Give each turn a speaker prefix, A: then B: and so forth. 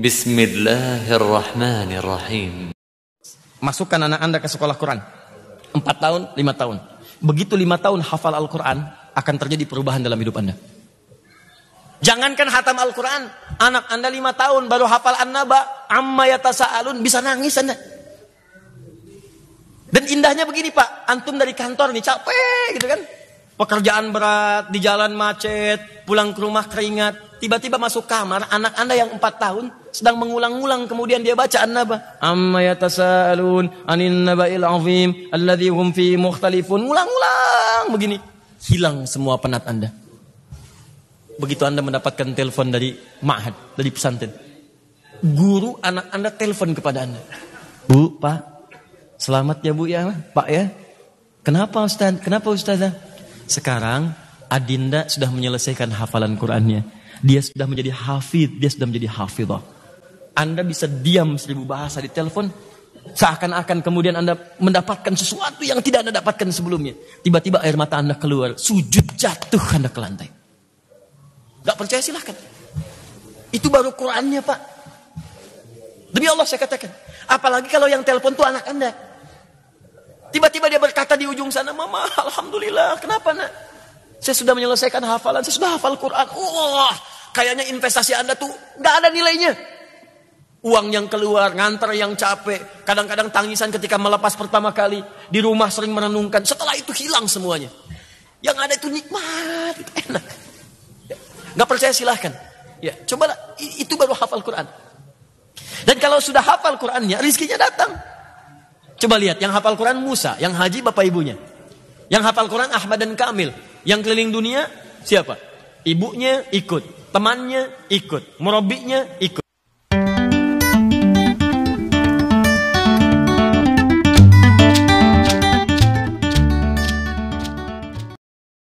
A: Bismillahirrahmanirrahim.
B: Masukkan anak anda ke sekolah Quran. Empat tahun, lima tahun. Begitu lima tahun hafal Al-Quran, akan terjadi perubahan dalam hidup anda. Jangankan hatam Al-Quran, anak anda lima tahun baru hafal An-Naba, amma yatasa'alun, bisa nangis anda. Dan indahnya begini pak, antum dari kantor nih capek gitu kan. Pekerjaan berat, di jalan macet, pulang ke rumah keringat. Tiba-tiba masuk kamar, anak anda yang empat tahun sedang mengulang-ulang kemudian dia baca An-Naba. Amma yatasa'alun anin naba'il azim alladhi hum fi mukhtalifun. Ulang-ulang begini. Hilang semua penat anda. Begitu Anda mendapatkan telepon dari ma'had, dari pesantren. Guru anak Anda telepon kepada Anda. Bu, Pak, selamat ya Bu ya, Pak ya. Kenapa Ustaz? Kenapa Ustazah? Sekarang Adinda sudah menyelesaikan hafalan Qurannya. Dia sudah menjadi hafid, dia sudah menjadi hafidah. Anda bisa diam seribu bahasa di telepon, seakan-akan kemudian Anda mendapatkan sesuatu yang tidak Anda dapatkan sebelumnya. Tiba-tiba air mata Anda keluar, sujud jatuh Anda ke lantai. Gak percaya silahkan. Itu baru Qurannya pak. Demi Allah saya katakan. Apalagi kalau yang telepon tuh anak anda. Tiba-tiba dia berkata di ujung sana, Mama, Alhamdulillah, kenapa nak? Saya sudah menyelesaikan hafalan, saya sudah hafal Quran. Wah, kayaknya investasi anda tuh gak ada nilainya. Uang yang keluar, ngantar yang capek. Kadang-kadang tangisan ketika melepas pertama kali. Di rumah sering merenungkan. Setelah itu hilang semuanya. Yang ada itu nikmat, itu enak. Gak percaya silahkan. Ya, cobalah itu baru hafal Quran. Dan kalau sudah hafal Qurannya, rizkinya datang. Coba lihat, yang hafal Quran Musa, yang haji bapak ibunya. Yang hafal Quran Ahmad dan Kamil. Yang keliling dunia siapa? Ibunya ikut, temannya ikut, murabinya ikut.